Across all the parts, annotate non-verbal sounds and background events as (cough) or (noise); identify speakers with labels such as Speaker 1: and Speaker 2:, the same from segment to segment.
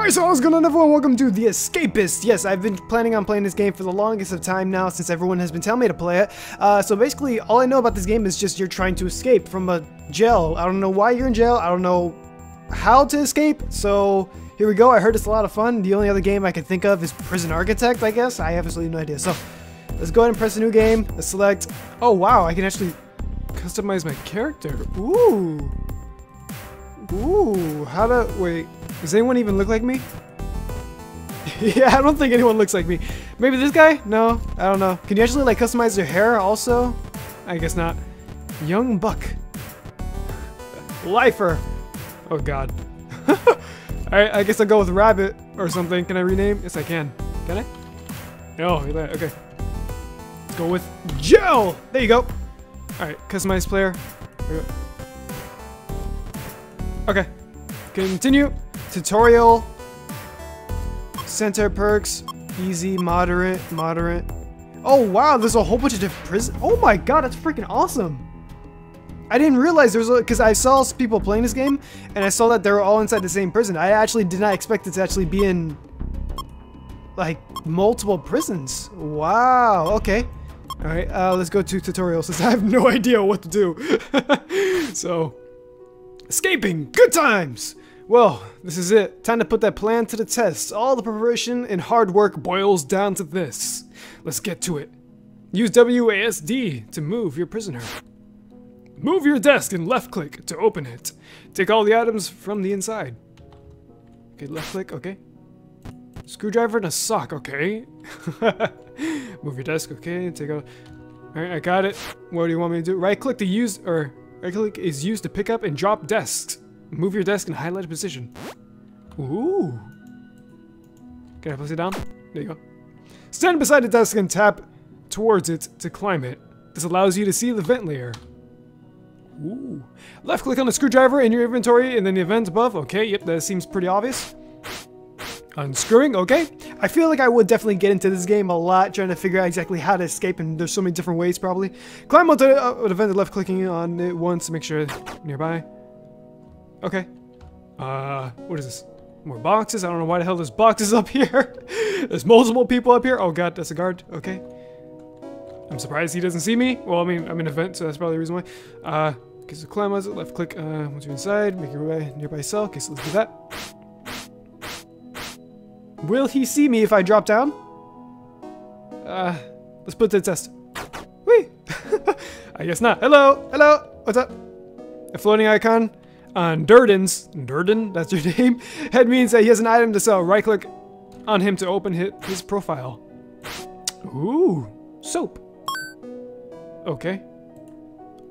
Speaker 1: Alright, so what's going on everyone? Welcome to The Escapist. Yes, I've been planning on playing this game for the longest of time now since everyone has been telling me to play it. Uh, so basically, all I know about this game is just you're trying to escape from a jail. I don't know why you're in jail. I don't know how to escape. So here we go. I heard it's a lot of fun. The only other game I can think of is Prison Architect, I guess. I have absolutely no idea. So let's go ahead and press a new game. Let's select... Oh, wow. I can actually customize my character. Ooh. Ooh. How to... Wait. Does anyone even look like me? (laughs) yeah, I don't think anyone looks like me. Maybe this guy? No, I don't know. Can you actually like customize your hair also? I guess not. Young Buck. Lifer. Oh god. (laughs) Alright, I guess I'll go with Rabbit or something. Can I rename? Yes, I can. Can I? Oh, no, okay. Let's go with Gel! There you go. Alright, customize player. Okay. Continue. Tutorial. Center perks. Easy, moderate, moderate. Oh wow, there's a whole bunch of different prisons. Oh my god, that's freaking awesome. I didn't realize there was because I saw people playing this game and I saw that they were all inside the same prison. I actually did not expect it to actually be in like multiple prisons. Wow. Okay. All right. Uh, let's go to tutorial (laughs) since I have no idea what to do. (laughs) so, escaping. Good times. Well, this is it. Time to put that plan to the test. All the preparation and hard work boils down to this. Let's get to it. Use WASD to move your prisoner. Move your desk and left click to open it. Take all the items from the inside. Okay, left click, okay. Screwdriver and a sock, okay. (laughs) move your desk, okay. Take out. Alright, I got it. What do you want me to do? Right click to use, or right click is used to pick up and drop desks. Move your desk in highlighted position. Ooh. Can I place it down? There you go. Stand beside the desk and tap towards it to climb it. This allows you to see the vent layer. Ooh. Left click on the screwdriver in your inventory and then the vent above. Okay, yep, that seems pretty obvious. Unscrewing, okay. I feel like I would definitely get into this game a lot, trying to figure out exactly how to escape, and there's so many different ways, probably. Climb onto the, uh, the vent, left clicking on it once to make sure nearby. Okay. Uh, what is this? More boxes? I don't know why the hell there's boxes (laughs) up here. there's multiple people up here. Oh god, that's a guard. Okay. I'm surprised he doesn't see me. Well, I mean, I'm in a vent, so that's probably the reason why. Uh, okay, so climb it, left click uh, once you're inside, make your way nearby cell. Okay, so let's do that. Will he see me if I drop down? Uh, let's put the test. Whee! (laughs) I guess not. Hello! Hello! What's up? A floating icon on Durden's, Durden, that's your (laughs) name, head means that he has an item to sell. Right click on him to open his, his profile. Ooh, soap. Okay.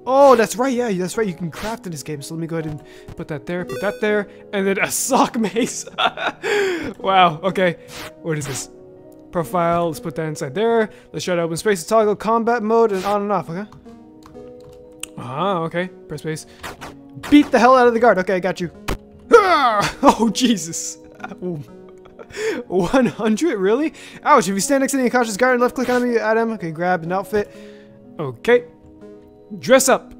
Speaker 1: Oh, that's right, yeah, that's right, you can craft in this game. So let me go ahead and put that there, put that there, and then a (laughs) sock mace. (laughs) wow, okay. What is this? Profile, let's put that inside there. Let's try to open space to toggle combat mode and on and off, okay? Ah, okay. Press space. Beat the hell out of the guard. Okay, I got you. (laughs) Oh, Jesus. (laughs) 100? Really? Ouch, if you stand next to the unconscious guard and left click on at him. Okay, grab an outfit. Okay. Dress up.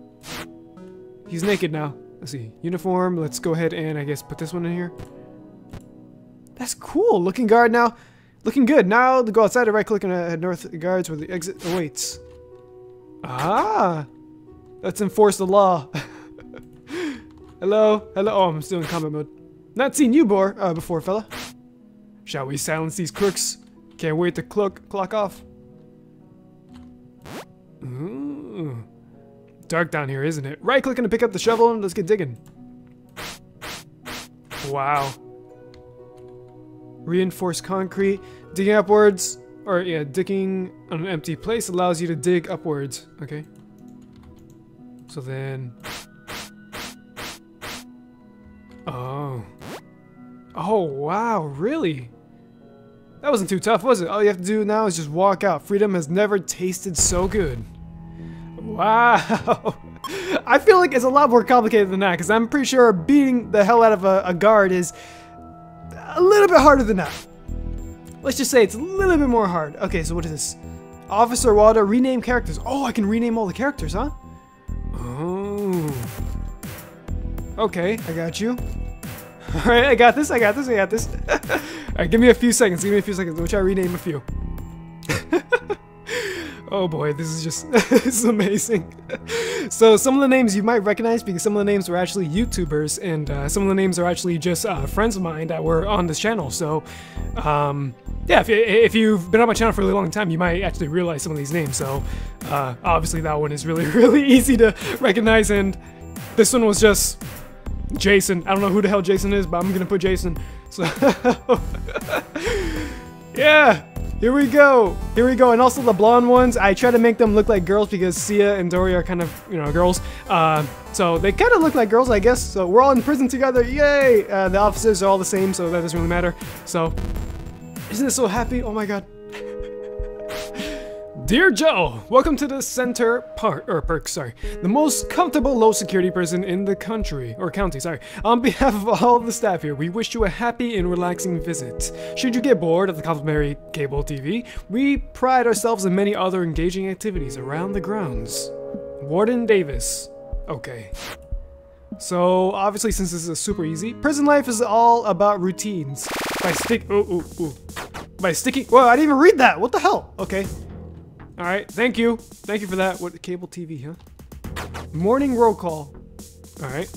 Speaker 1: He's naked now. Let's see. Uniform. Let's go ahead and, I guess, put this one in here. That's cool. Looking guard now. Looking good. Now to go outside right click on uh, north guards where the exit awaits. Ah. Let's enforce the law. (laughs) Hello? Hello? Oh, I'm still in combat mode. Not seen you before, uh, before, fella. Shall we silence these crooks? Can't wait to clock, clock off. Ooh. Dark down here, isn't it? Right clicking to pick up the shovel and let's get digging. Wow. Reinforced concrete. Digging upwards, or yeah, digging on an empty place allows you to dig upwards. Okay. So then Oh. Oh, wow, really? That wasn't too tough, was it? All you have to do now is just walk out. Freedom has never tasted so good. Wow. (laughs) I feel like it's a lot more complicated than that, because I'm pretty sure beating the hell out of a, a, guard is a little bit harder than that. Let's just say it's a little bit more hard. Okay, so what is this? Officer Waldo, rename characters. Oh, I can rename all the characters, huh? Okay, I got you. (laughs) All right, I got this. I got this. I got this. (laughs) All right, give me a few seconds. Give me a few seconds. Which I rename a few. (laughs) oh boy, this is just this is amazing. so some of the names you might recognize because some of the names were actually YouTubers, and uh, some of the names are actually just uh, friends of mine that were on this channel. So, um, yeah, if, if you've been on my channel for a really long time, you might actually realize some of these names. So, uh, obviously that one is really really easy to recognize, and this one was just Jason. I don't know who the hell Jason is, but I'm gonna put Jason. So, (laughs) yeah, here we go. Here we go. And also the blonde ones, I try to make them look like girls because Sia and Dory are kind of, you know, girls. Uh, so they kind of look like girls, I guess. So we're all in prison together. Yay! Uh, the officers are all the same, so that doesn't really matter. So, isn't it so happy? Oh my god. Dear Joe, welcome to the Center Park, or Perk, sorry, the most comfortable low security prison in the country, or county, sorry. On behalf of all the staff here, we wish you a happy and relaxing visit. Should you get bored of the complimentary cable TV, we pride ourselves in many other engaging activities around the grounds. Warden Davis. Okay. So, obviously, since this is super easy, prison life is all about routines. By stick- oh, oh, oh. By sticking- Whoa, I didn't even read that! What the hell? Okay. All right, thank you. Thank you for that. What, cable TV, huh? Morning roll call. All right.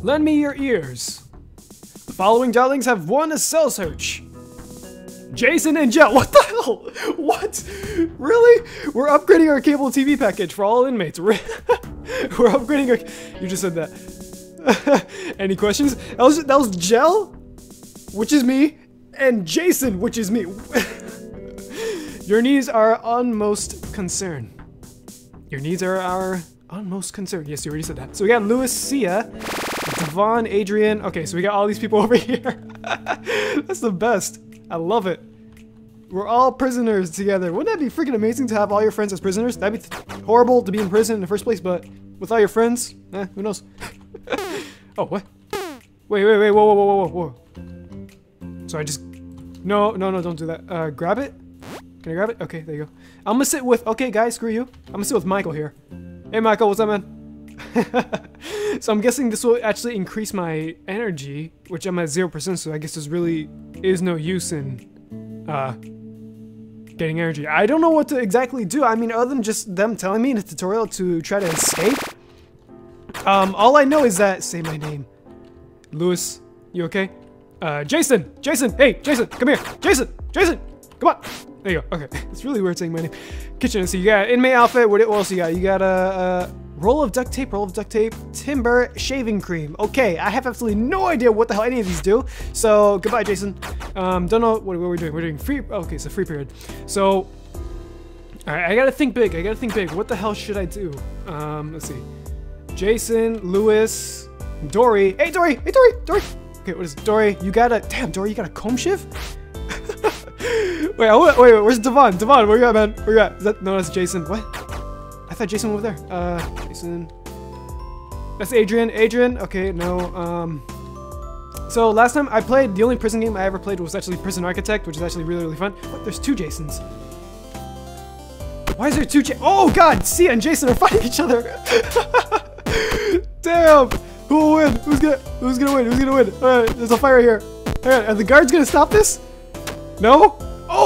Speaker 1: Lend me your ears. The following darlings have won a cell search. Jason and Joe. (laughs) What the hell? What? Really? We're upgrading our cable TV package for all inmates. We're, (laughs) We're upgrading our. You just said that. (laughs) Any questions? That was that was Gel, which is me, and Jason, which is me. Your needs are our utmost concern. Your needs are our utmost concern. Yes, you already said that. So we got Louis Sia, Devon, Adrian. Okay, so we got all these people (laughs) over here. (laughs) That's the best. I love it. We're all prisoners together. Wouldn't that be freaking amazing to have all your friends as prisoners? That'd be horrible to be in prison in the first place, but with all your friends, eh, who knows? (laughs) oh, what? Wait, wait, wait, whoa, whoa, whoa, whoa, whoa. So I just... No, no, no, don't do that. Uh, grab it? Can I grab it? Okay, there you go. I'm gonna sit with, okay guys, screw you. I'm gonna sit with Michael here. Hey Michael, what's up man? (laughs) so I'm guessing this will actually increase my energy, which I'm at 0%, so I guess there's really is no use in uh, getting energy. I don't know what to exactly do. I mean, other than just them telling me in the tutorial to try to escape. Um, all I know is that, say my name. Louis, you okay? Uh, Jason! Jason! Hey, Jason, come here! Jason! Jason! Come on! There you go. Okay. (laughs) It's really weird saying my name. Kitchen. So you got inmate outfit. What else you got? You got a, a roll of duct tape, roll of duct tape, timber, shaving cream. Okay. I have absolutely no idea what the hell any of these do. So goodbye, Jason. Um, don't know what, what we're doing. We're doing free. Okay, a free period. So, all right. I gotta think big. I gotta think big. What the hell should I do? Um, let's see. Jason, Lewis, Dory. Hey, Dory. Hey, Dory. Dory. Okay, what is it? Dory? You got a damn Dory. You got a comb shiv? Wait, wait, wait, where's Devon? Devon, where you at, man? Where you at? Is that, no, that's Jason. What? I thought Jason was over there. Uh, Jason. That's Adrian. Adrian, okay, no, um... So last time I played, the only prison game I ever played was actually Prison Architect, which is actually really, really fun. What? There's two Jasons. Why is there two J- Oh god, Sia and Jason are (laughs) fighting each other! (laughs) Damn! Who will win? Who's gonna who's gonna win? Who's gonna win? Alright, there's a fire here. Alright, are the guards gonna stop this? No?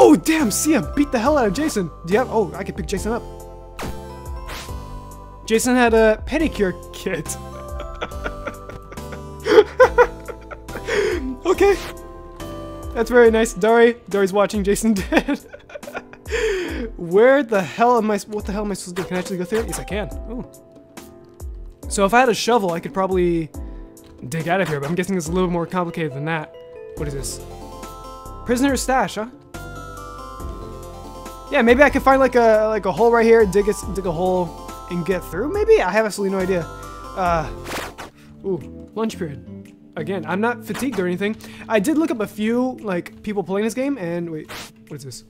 Speaker 1: Oh, damn, Sia beat the hell out of Jason. Have, oh, I can pick Jason up. Jason had a pedicure kit. (laughs) okay. That's very nice. Dory, Dory's watching Jason (laughs) dead. Where the hell am I, what the hell am I supposed to do? Can I actually go through it? Yes, I can. Ooh. So if I had a shovel, I could probably dig out of here, but I'm guessing it's a little more complicated than that. What is this? Prisoner stash, huh? Yeah, maybe I could find like a like a hole right here, dig a, dig a hole, and get through. Maybe I have absolutely no idea. Uh, ooh, lunch period. Again, I'm not fatigued or anything. I did look up a few like people playing this game, and wait, what is this?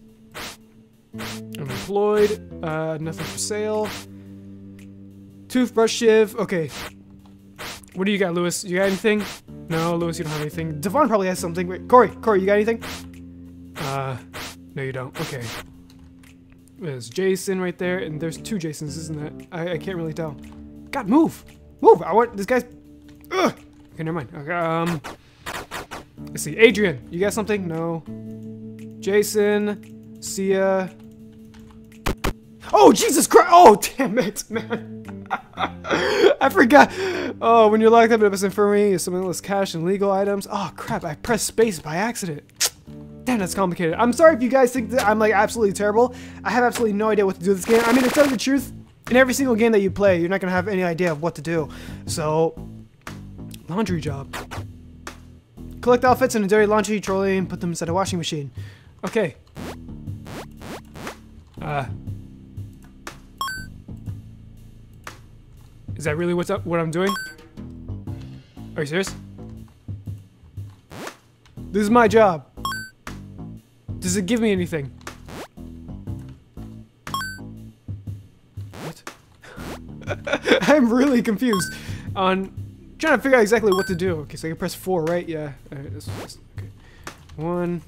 Speaker 1: Employed. Uh, nothing for sale. Toothbrush shiv. Okay. What do you got, Louis? You got anything? No, Louis, you don't have anything. Devon probably has something. Wait, Corey, Corey, you got anything? Uh, no, you don't. Okay. There's Jason right there, and there's two Jasons, isn't it? I, I can't really tell. God, move! Move! I want this guy's. Ugh! Okay, never mind. Okay, um, let's see. Adrian, you got something? No. Jason, Sia. Oh, Jesus Christ! Oh, (laughs) damn it, man. (laughs) I forgot. Oh, when you're locked up in a infirmary, something less cash and legal items. Oh, crap, I pressed space by accident. Damn, that's complicated. I'm sorry if you guys think that I'm like absolutely terrible. I have absolutely no idea what to do with this game. I mean, to tell you the truth, in every single game that you play, you're not gonna have any idea of what to do. So, laundry job. Collect outfits in a dirty laundry trolley and put them inside a washing machine. Okay. Uh. Is that really what's up? What I'm doing? Are you serious? This is my job. Does it give me anything? What? (laughs) I'm really confused on trying to figure out exactly what to do. Okay, so I can press four, right? Yeah. Right, okay. One.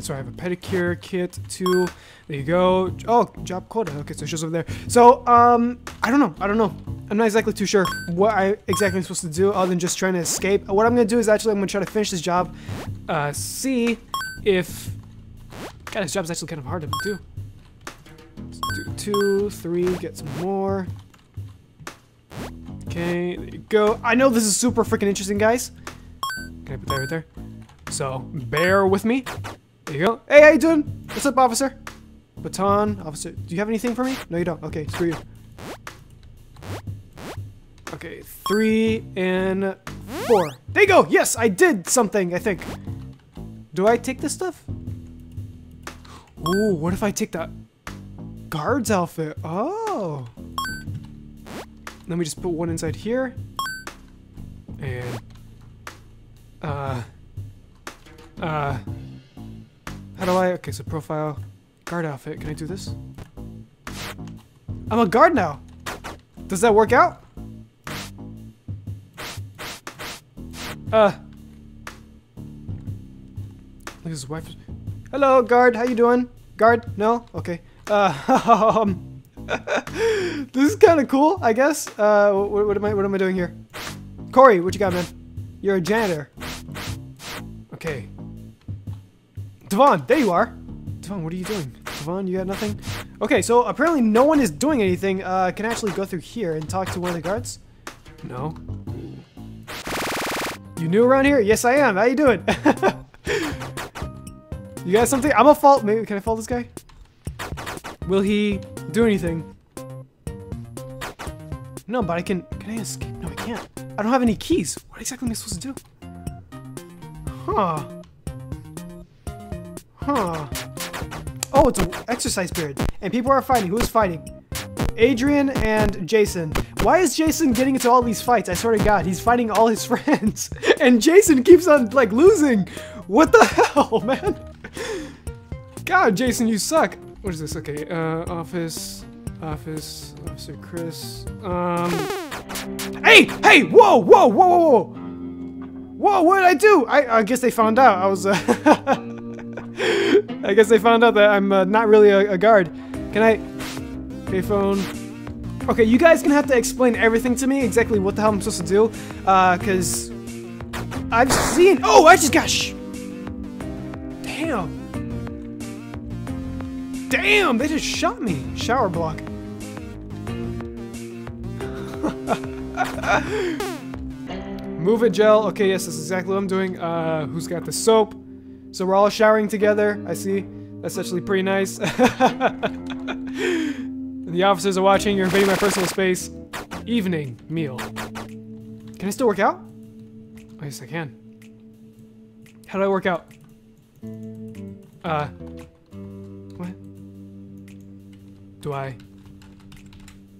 Speaker 1: So I have a pedicure kit. Two. There you go. Oh, job quota. Okay, so just over there. So, um, I don't know. I don't know. I'm not exactly too sure what I exactly am supposed to do other than just trying to escape. What I'm going to do is actually I'm going to try to finish this job. Uh, see if... God, this job is actually kind of hard to do. Do two, three, get some more. Okay, there you go. I know this is super freaking interesting, guys. Can I put that right there? So, bear with me. There you go. Hey, how you doing? What's up, officer? Baton, officer. Do you have anything for me? No, you don't. Okay, screw you. Okay, three and four. There you go. Yes, I did something, I think. Do I take this stuff? Ooh, what if I take that guard's outfit? Oh. Let me just put one inside here. And, uh, uh, how do I, okay, so profile, guard outfit. Can I do this? I'm a guard now. Does that work out? Uh. His wife. Hello, guard. How you doing? Guard? No? Okay. Uh, (laughs) um, (laughs) this is kind of cool, I guess. Uh, what, what, am I? What am I doing here? Corey, what you got, man? You're a janitor. Okay. Devon, there you are. Devon, what are you doing? Devon, you got nothing? Okay, so apparently no one is doing anything. Uh, can actually go through here and talk to one of the guards? No. You new around here? Yes, I am. How you doing? (laughs) you got something? I'm a fault. Maybe can I fault this guy? Will he do anything? No, but I can. Can I escape? No, I can't. I don't have any keys. What exactly am I supposed to do? Huh. Huh. Oh, it's an exercise period. And people are fighting. Who is fighting? Adrian and Jason. Why is Jason getting into all these fights? I swear to God, he's fighting all his (laughs) friends. and Jason keeps on, like, losing. What the (laughs) hell, man? God, Jason, you suck. What is this? Okay, uh, office, office, officer Chris. Um, hey, hey, whoa, whoa, whoa, whoa, whoa. Whoa, what did I do? I, I guess they found out. I was, uh, (laughs) I guess they found out that I'm uh, not really a, a guard. Can I, payphone? Okay, you guys gonna have to explain everything to me, exactly what the hell I'm supposed to do, uh, cause I've seen- Oh, I just got sh- Damn. Damn, they just shot me. Shower block. (laughs) Move it, gel. Okay, yes, that's exactly what I'm doing. Uh, who's got the soap? So we're all showering together. I see. That's actually pretty nice. (laughs) the officers are watching. You're invading my personal space. Evening meal. Can I still work out? Oh, yes, I can. How do I work out? Uh. What? Do I?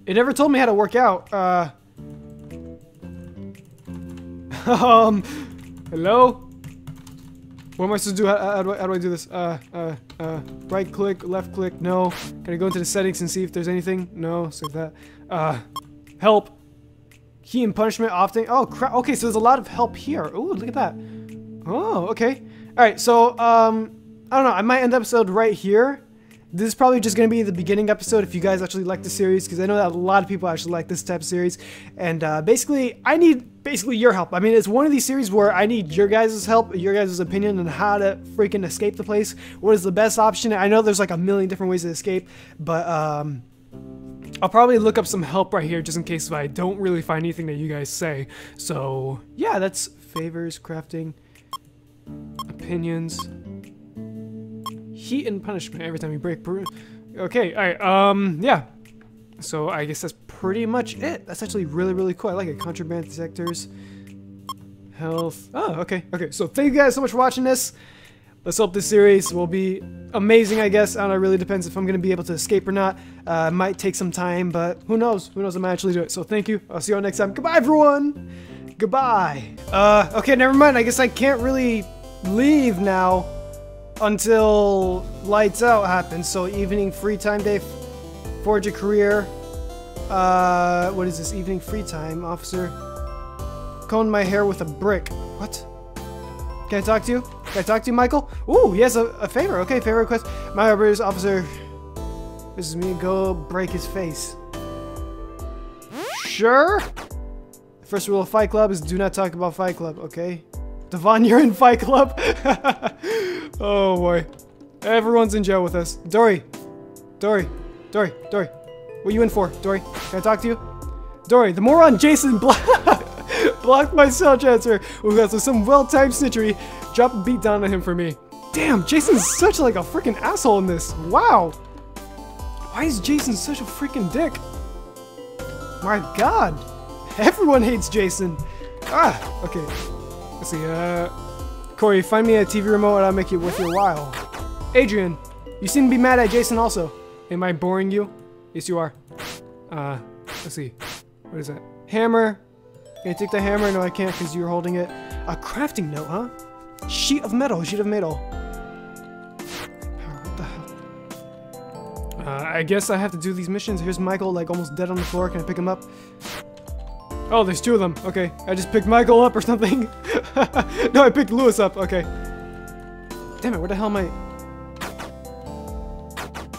Speaker 1: It never told me how to work out. Uh. (laughs) um. Hello? What am I supposed to do? How, how, do I, how do I do this? Uh, uh, uh, right click, left click, no. Can I go into the settings and see if there's anything? No, save that. Uh, help. Key and punishment often. Oh, crap. Okay, so there's a lot of help here. Ooh, look at that. Oh, okay. All right, so, um, I don't know. I might end the episode right here. This is probably just going to be the beginning episode if you guys actually like the series, because I know that a lot of people actually like this type of series. And, uh, basically, I need basically your help. I mean, it's one of these series where I need your guys' help, your guys' opinion on how to freaking escape the place. What is the best option? I know there's like a million different ways to escape, but um, I'll probably look up some help right here just in case if I don't really find anything that you guys say. So yeah, that's favors, crafting, opinions, heat and punishment every time you break. Okay, all right, um, yeah. So I guess that's pretty much it. That's actually really, really cool. I like it. Contraband detectors, health. Oh, okay, okay. So thank you guys so much for watching this. Let's hope this series will be amazing, I guess. I don't know, it really depends if I'm going to be able to escape or not. Uh, might take some time, but who knows? Who knows I might actually do it. So thank you. I'll see you all next time. Goodbye, everyone! Goodbye. Uh, okay, never mind. I guess I can't really leave now until lights out happens. So evening free time day, forge a career. Uh, what is this? Evening free time, officer. Comb my hair with a brick. What? Can I talk to you? Can I talk to you, Michael? Ooh, he has a, a favor. Okay, favor request. My orders, officer. This is me. Go break his face. Sure. First rule of Fight Club is do not talk about Fight Club, okay? Devon, you're in Fight Club? (laughs) oh boy. Everyone's in jail with us. Dory. Dory. Dory. Dory. What are you in for, Dory? Can I talk to you? Dory, the moron Jason (laughs) blocked my cell transfer. Ooh, that's some well-timed snitchery. Drop a beat down on him for me. Damn, Jason's such like a freaking asshole in this. Wow. Why is Jason such a freaking dick? My god. Everyone hates Jason. Ah, okay. Let's see, uh... Corey, find me a TV remote and I'll make it worth your while. Adrian, you seem to be mad at Jason also. Am I boring you? Yes, you are. Uh, let's see. What is that? Hammer. Can I take the hammer? No, I can't because you're holding it. A crafting note, huh? Sheet of metal. Sheet of metal. What the hell? Uh, I guess I have to do these missions. Here's Michael, like, almost dead on the floor. Can I pick him up? Oh, there's two of them. Okay. I just picked Michael up or something. (laughs) (laughs) no, I picked Lewis up. Okay. Damn it, where the hell am I?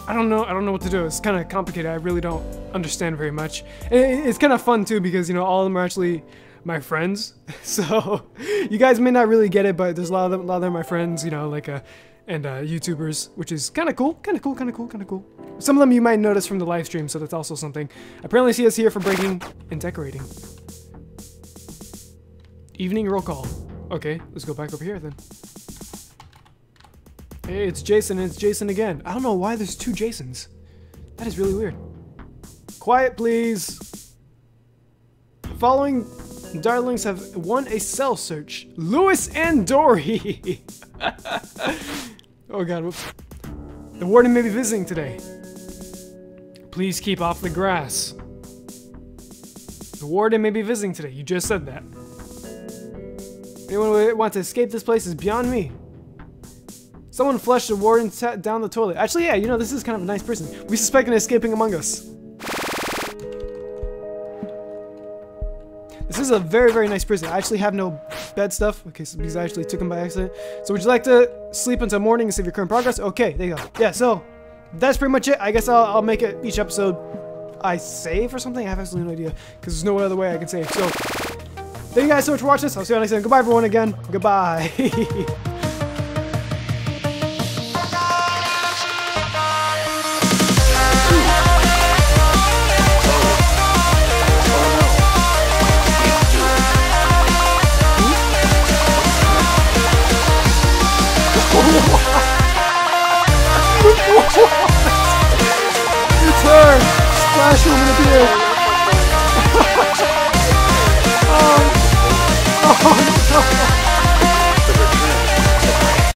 Speaker 1: I don't know. I don't know what to do. It's kind of complicated. I really don't understand very much. it's kind of fun too because you know all of them are actually my friends. (laughs) So you guys may not really get it, but there's a lot of them. A lot of them are my friends. You know, like uh, and uh, YouTubers, which is kind of cool. Kind of cool. Kind of cool. Kind of cool. Some of them you might notice from the live stream, so that's also something. Apparently, see us here for breaking and decorating. Evening roll call. Okay, let's go back over here then. Hey, it's Jason, and it's Jason again. I don't know why there's two Jasons. That is really weird. Quiet, please. Following darlings have won a cell search. Lewis and Dory. (laughs) oh god, whoops. The warden may be visiting today. Please keep off the grass. The warden may be visiting today. You just said that. Anyone who want to escape this place is beyond me. Someone flushed the warden down the toilet. Actually, yeah, you know, this is kind of a nice person. We suspect an escaping among us. This is a very, very nice prison. I actually have no bed stuff. Okay, so because I actually took them by accident. So would you like to sleep until morning and save your current progress? Okay, there you go. Yeah, so that's pretty much it. I guess I'll, I'll make it each episode I save or something. I have absolutely no idea because there's no other way I can save. So thank you guys so much for watching this. I'll see you next time. Goodbye, everyone, again. Goodbye. (laughs)